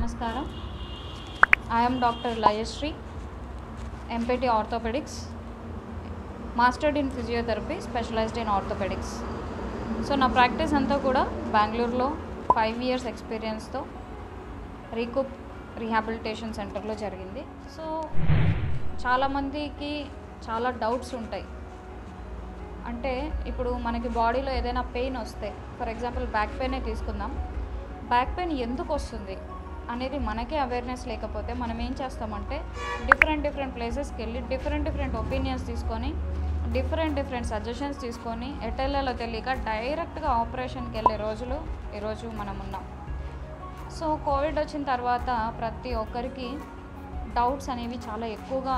నమస్కారం. I'm doctor Layashree MPT orthopaedics mastered in physiotherapy specialised in orthopaedics so నా practice అంతా కూడా బెంగళూరులో ఫైవ్ ఇయర్స్ ఎక్స్పీరియన్స్తో రీకూప్ రీహాబిలిటేషన్ సెంటర్లో జరిగింది. సో చాలామందికి చాలా డౌట్స్ ఉంటాయి. అంటే ఇప్పుడు మనకి బాడీలో ఏదైనా పెయిన్ వస్తే ఫర్ ఎగ్జాంపుల్ బ్యాక్ పెయినే తీసుకుందాం. బ్యాక్ పెయిన్ ఎందుకు వస్తుంది? అనేది మనకే అవేర్నెస్ లేకపోతే మనం ఏం చేస్తామంటే డిఫరెంట్ డిఫరెంట్ ప్లేసెస్కి వెళ్ళి డిఫరెంట్ డిఫరెంట్ ఒపీనియన్స్ తీసుకొని డిఫరెంట్ డిఫరెంట్ సజెషన్స్ తీసుకొని ఎటెళ్ళలో తెలియక డైరెక్ట్గా ఆపరేషన్కి వెళ్ళే రోజులు ఈరోజు మనం ఉన్నాం. సో కోవిడ్ వచ్చిన తర్వాత ప్రతి ఒక్కరికి డౌట్స్ అనేవి చాలా ఎక్కువగా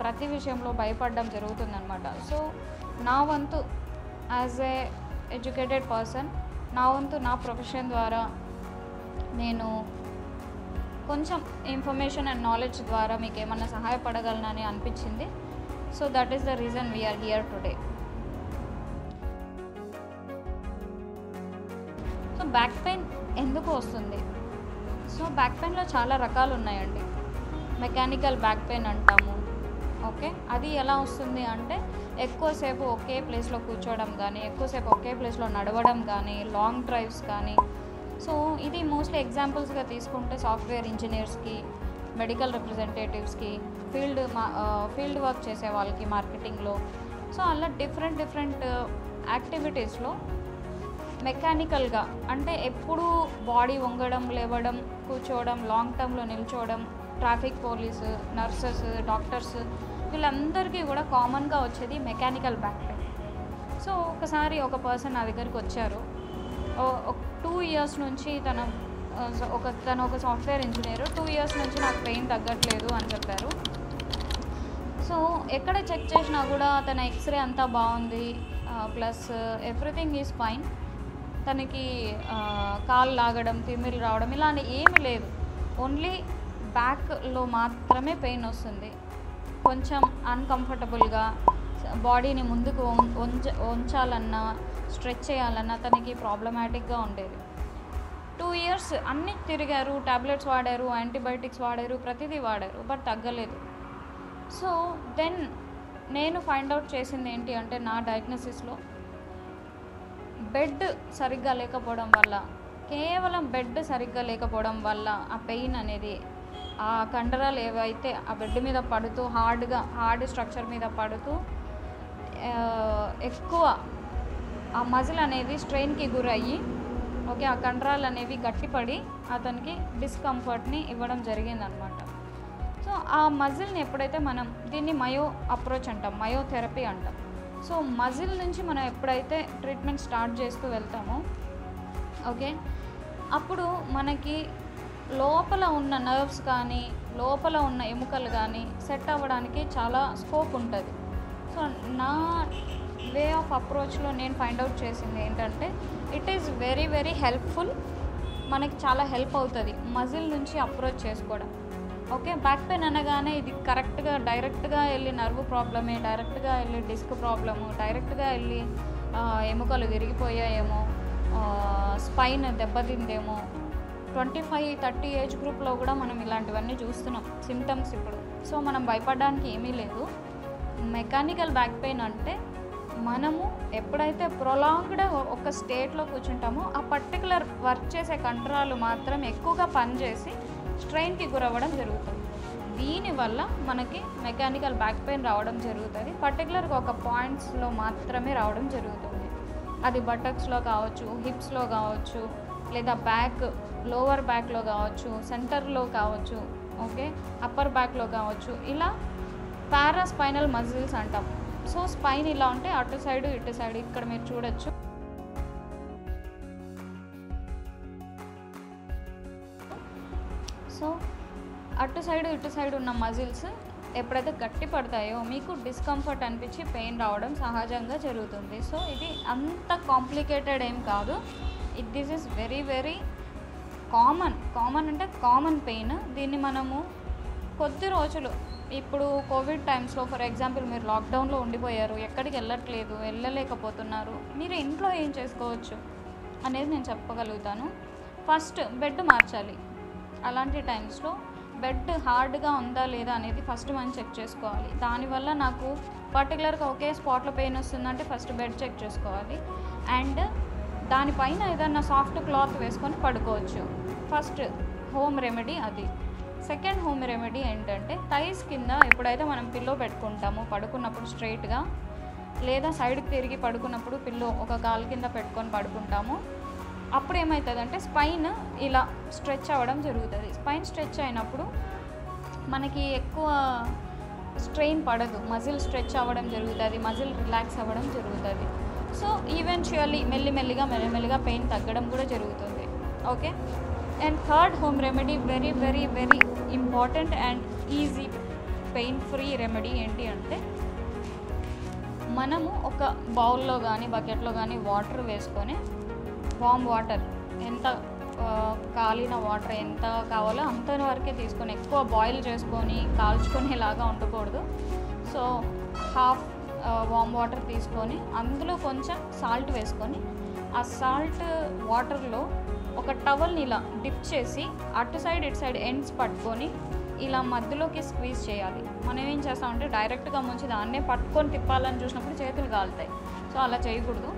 ప్రతి విషయంలో భయపడడం జరుగుతుందన్నమాట. సో నా వంతు యాజ్ ఏ ఎడ్యుకేటెడ్ పర్సన్ నా వంతు నా ప్రొఫెషన్ ద్వారా నేను కొంచెం ఇన్ఫర్మేషన్ అండ్ నాలెడ్జ్ ద్వారా మీకు ఏమన్నా సహాయపడగలనని అనిపించింది. So that is the reason we are here today so back pain ఎందుకు వస్తుంది? సో బ్యాక్ పెయిన్లో చాలా రకాలు ఉన్నాయండి మెకానికల్ బ్యాక్ పెయిన్ అంటాము. ఓకే అది ఎలా వస్తుంది అంటే ఎక్కువసేపు ఒకే ప్లేస్లో కూర్చోవడం కానీ ఎక్కువసేపు ఒకే ప్లేస్లో నడవడం కానీ లాంగ్ డ్రైవ్స్ కానీ సో ఇది మోస్ట్లీ ఎగ్జాంపుల్స్గా తీసుకుంటే సాఫ్ట్వేర్ ఇంజనీర్స్కి మెడికల్ రిప్రజెంటేటివ్స్కి ఫీల్డ్ మా ఫీల్డ్ వర్క్ చేసే వాళ్ళకి మార్కెటింగ్లో సో అలా డిఫరెంట్ డిఫరెంట్ యాక్టివిటీస్లో మెకానికల్గా అంటే ఎప్పుడూ బాడీ వంగడం లేవడం కూర్చోవడం లాంగ్ టర్మ్లో నిల్చోవడం ట్రాఫిక్ పోలీసు నర్సెస్ డాక్టర్స్ వీళ్ళందరికీ కూడా కామన్గా వచ్చేది మెకానికల్ బ్యాక్ పెయిన్ సో ఒకసారి ఒక పర్సన్ నా దగ్గరికి వచ్చారు. టూ ఇయర్స్ నుంచి తన ఒక తను ఒక సాఫ్ట్వేర్ ఇంజనీర్ టూ ఇయర్స్ నుంచి నాకు పెయిన్ తగ్గట్లేదు అని చెప్పారు. సో ఎక్కడ చెక్ చేసినా కూడా తన ఎక్స్రే అంతా బాగుంది. ప్లస్ ఎవ్రీథింగ్ ఈజ్ ఫైన్ తనకి కాలు లాగడం తిమ్మిరి రావడం ఇలాంటి ఏమీ లేదు. ఓన్లీ బ్యాక్లో మాత్రమే పెయిన్ వస్తుంది. కొంచెం అన్కంఫర్టబుల్గా బాడీని ముందుకు ఉంచ ఉంచాలన్నా స్ట్రెచ్ చేయాలన్న తనకి ప్రాబ్లమాటిక్గా ఉండేది. టూ ఇయర్స్ అన్నీ తిరిగారు టాబ్లెట్స్ వాడారు యాంటీబయాటిక్స్ వాడారు ప్రతిదీ వాడారు బట్ తగ్గలేదు. సో దెన్ నేను ఫైండ్ అవుట్ చేసింది ఏంటి అంటే నా డయాగ్నోసిస్లో బెడ్ సరిగ్గా లేకపోవడం వల్ల కేవలం బెడ్ సరిగ్గా లేకపోవడం వల్ల ఆ పెయిన్ అనేది ఆ కండరాలు ఏవైతే ఆ బెడ్ మీద పడుతూ హార్డ్గా హార్డ్ స్ట్రక్చర్ మీద పడుతూ ఎక్కువ ఆ మజిల్ అనేది స్ట్రెయిన్కి గురయ్యి ఓకే ఆ కండరాలు అనేవి గట్టిపడి అతనికి డిస్కంఫర్ట్ని ఇవ్వడం జరిగిందనమాట. సో ఆ మజిల్ని ఎప్పుడైతే మనం దీన్ని మయో అప్రోచ్ అంటాం మయోథెరపీ అంటాం. సో మజిల్ నుంచి మనం ఎప్పుడైతే ట్రీట్మెంట్ స్టార్ట్ చేస్తూ వెళ్తామో ఓకే అప్పుడు మనకి లోపల ఉన్న నర్వ్స్ కానీ లోపల ఉన్న ఎముకలు కానీ సెట్ అవ్వడానికి చాలా స్కోప్ ఉంటుంది. సో నా వే ఆఫ్ అప్రోచ్లో నేను ఫైండ్ అవుట్ చేసింది ఏంటంటే it is very very helpful. మనకి చాలా హెల్ప్ అవుతుంది మజిల్ నుంచి అప్రోచ్ చేసుకోవడం. ఓకే బ్యాక్ పెయిన్ అనగానే ఇది కరెక్ట్గా డైరెక్ట్గా వెళ్ళి నర్వ్ ప్రాబ్లమే డైరెక్ట్గా వెళ్ళి డిస్క్ ప్రాబ్లము డైరెక్ట్గా వెళ్ళి ఎముకలు విరిగిపోయాయేమో స్పైన్ దెబ్బతిందేమో. ట్వంటీ ఫైవ్ థర్టీ ఏజ్ గ్రూప్లో కూడా మనం ఇలాంటివన్నీ చూస్తున్నాం సిమ్టమ్స్ ఇప్పుడు. సో మనం భయపడడానికి ఏమీ లేదు. మెకానికల్ బ్యాక్ పెయిన్ అంటే మనము ఎప్పుడైతే ప్రొలాంగ్డ్ ఒక స్టేట్లో కూర్చుంటామో ఆ పర్టికులర్ వర్క్ చేసే కండరాలు మాత్రం ఎక్కువగా పనిచేసి స్ట్రెయిన్కి గురవ్వడం జరుగుతుంది. దీనివల్ల మనకి మెకానికల్ బ్యాక్ పెయిన్ రావడం జరుగుతుంది. పర్టికులర్గా ఒక పాయింట్స్లో మాత్రమే రావడం జరుగుతుంది. అది బటక్స్లో కావచ్చు హిప్స్లో కావచ్చు లేదా బ్యాక్ లోవర్ బ్యాక్లో కావచ్చు సెంటర్లో కావచ్చు ఓకే అప్పర్ బ్యాక్లో కావచ్చు. ఇలా పారాస్పైనల్ మజిల్స్ అంటాం. సో స్పైన్ ఇలా ఉంటే అటు సైడ్ ఇటు సైడ్ ఇక్కడ మీరు చూడొచ్చు. సో అటు సైడ్ ఇటు సైడ్ ఉన్న మజిల్స్ ఎప్పుడైతే గట్టి పడతాయో మీకు డిస్కంఫర్ట్ అనిపించి పెయిన్ రావడం సహజంగా జరుగుతుంది. సో ఇది అంత కాంప్లికేటెడ్ ఏం కాదు. It this is very very common common అంటే కామన్ పెయిన్ దీన్ని మనము కొద్ది రోజులు. ఇప్పుడు కోవిడ్ టైమ్స్లో ఫర్ ఎగ్జాంపుల్ మీరు లాక్డౌన్లో ఉండిపోయారు ఎక్కడికి వెళ్ళట్లేదు వెళ్ళలేకపోతున్నారు మీరు ఇంట్లో ఏం చేసుకోవచ్చు అనేది నేను చెప్పగలుగుతాను. ఫస్ట్ బెడ్ మార్చాలి. అలాంటి టైమ్స్లో బెడ్ హార్డ్గా ఉందా లేదా అనేది ఫస్ట్ మనం చెక్ చేసుకోవాలి. దానివల్ల నాకు పర్టికులర్గా ఒకే స్పాట్లో పెయిన్ వస్తుందంటే ఫస్ట్ బెడ్ చెక్ చేసుకోవాలి. అండ్ దానిపైన ఏదన్నా సాఫ్ట్ క్లాత్ వేసుకొని పడుకోవచ్చు. ఫస్ట్ హోమ్ రెమెడీ అది. సెకండ్ హోమ్ రెమెడీ ఏంటంటే థైస్ కింద ఎప్పుడైతే మనం పిల్లో పెట్టుకుంటామో పడుకున్నప్పుడు స్ట్రైట్గా లేదా సైడ్కి తిరిగి పడుకున్నప్పుడు పిల్లో ఒక కాలు కింద పెట్టుకొని పడుకుంటాము అప్పుడు ఏమవుతుందంటే స్పైన్ ఇలా స్ట్రెచ్ అవ్వడం జరుగుతుంది. స్పైన్ స్ట్రెచ్ అయినప్పుడు మనకి ఎక్కువ స్ట్రెయిన్ పడదు. మజిల్ స్ట్రెచ్ అవ్వడం జరుగుతుంది మజిల్ రిలాక్స్ అవ్వడం జరుగుతుంది. సో ఈవెన్చువల్లీ మెల్లిమెల్లిగా మెల్లిమెల్లిగా పెయిన్ తగ్గడం కూడా జరుగుతుంది. Okay and third home remedy very very very important and easy pain free remedy ఏంటి అంటే మనము ఒక బౌల్లో కానీ బకెట్లో కానీ వాటర్ వేసుకొని వామ్ వాటర్ ఎంత కాలిన వాటర్ ఎంత కావాలో అంత వరకే తీసుకొని ఎక్కువ బాయిల్ చేసుకొని కాల్చుకునేలాగా ఉండకూడదు. సో హాఫ్ వామ్ వాటర్ తీసుకొని అందులో కొంచెం సాల్ట్ వేసుకొని ఆ సాల్ట్ వాటర్లో ఒక టవల్ని ఇలా డిప్ చేసి అటు సైడ్ ఇటు సైడ్ ఎండ్స్ పట్టుకొని ఇలా మధ్యలోకి స్క్వీజ్ చేయాలి. మనం ఏం చేస్తామంటే డైరెక్ట్గా ముంచి దాన్నే పట్టుకొని తిప్పాలని చూసినప్పుడు చేతులు కాలుతాయి. సో అలా చేయకూడదు.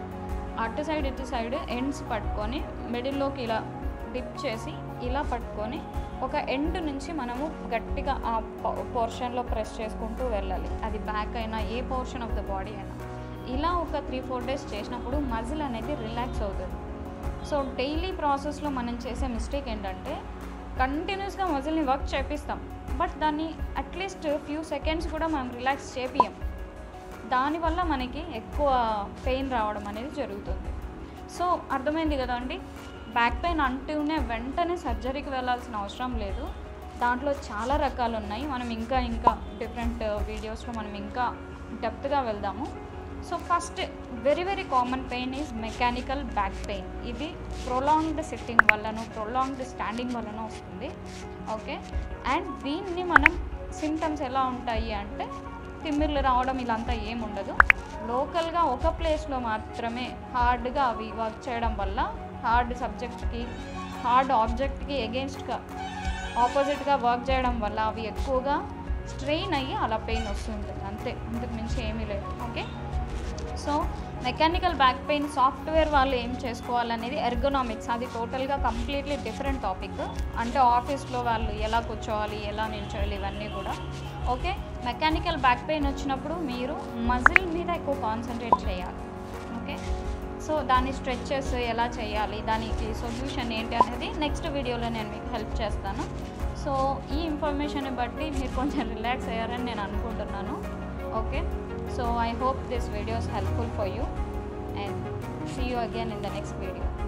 అటు సైడ్ ఇటు సైడ్ ఎండ్స్ పట్టుకొని మిడిల్లోకి ఇలా డిప్ చేసి ఇలా పట్టుకొని ఒక ఎండ్ నుంచి మనము గట్టిగా ఆ పోర్షన్లో ప్రెస్ చేసుకుంటూ వెళ్ళాలి. అది బ్యాక్ అయినా a portion of the body అయినా. ఇలా ఒక త్రీ ఫోర్ డేస్ చేసినప్పుడు మజిల్ అనేది రిలాక్స్ అవుతుంది. సో డైలీ ప్రాసెస్లో మనం చేసే మిస్టేక్ ఏంటంటే కంటిన్యూస్గా మజిల్ని వర్క్ చేపిస్తాం. బట్ దాన్ని అట్లీస్ట్ ఫ్యూ సెకండ్స్ కూడా మనం రిలాక్స్ చేపియం దానివల్ల మనకి ఎక్కువ పెయిన్ రావడం అనేది జరుగుతుంది. సో అర్థమైంది కదా అండి? బ్యాక్ పెయిన్ అంటూనే వెంటనే సర్జరీకి వెళ్ళాల్సిన అవసరం లేదు. దాంట్లో చాలా రకాలు ఉన్నాయి మనం ఇంకా ఇంకా డిఫరెంట్ వీడియోస్లో మనం ఇంకా డెప్త్గా వెళ్దాము. So first very very common pain is mechanical back pain ఇది ప్రొలాంగ్డ్ సిట్టింగ్ వల్లనో ప్రొలాంగ్డ్ స్టాండింగ్ వల్లనో వస్తుంది. ఓకే అండ్ దీన్ని మనం సిమ్టమ్స్ ఎలా ఉంటాయి అంటే తిమ్మిర్లు రావడం ఇలాంతా ఏం ఉండదు. లోకల్గా ఒక ప్లేస్లో మాత్రమే హార్డ్గా అవి వర్క్ చేయడం వల్ల హార్డ్ సబ్జెక్ట్కి హార్డ్ ఆబ్జెక్ట్కి ఎగెన్స్ట్గా ఆపోజిట్గా వర్క్ చేయడం వల్ల అవి ఎక్కువగా స్ట్రెయిన్ అయ్యి అలా పెయిన్ వస్తుంటుంది. అంతే అంతకు మించి ఏమీ లేదు. Okay so mechanical back pain software వాళ్ళు ఏం చేసుకోవాలనేది ఎర్గోనామిక్స్. అది టోటల్గా కంప్లీట్లీ డిఫరెంట్ టాపిక్. అంటే ఆఫీస్లో వాళ్ళు ఎలా కూర్చోవాలి ఎలా నిల్చోవాలి ఇవన్నీ కూడా. ఓకే? మెకానికల్ బ్యాక్ పెయిన్ వచ్చినప్పుడు మీరు మజిల్ మీద ఎక్కువ కాన్సన్ట్రేట్ చేయాలి. ఓకే? సో దాని స్ట్రెచెస్ ఎలా చేయాలి దానికి సొల్యూషన్ ఏంటి అనేది నెక్స్ట్ వీడియోలో నేను మీకు హెల్ప్ చేస్తాను. సో ఈ ఇన్ఫర్మేషన్ బట్టి మీరు కొంచెం రిలాక్స్ అయ్యారని నేను అనుకుంటున్నాను. okay? So i hope this video is helpful for you and see you again in the next video.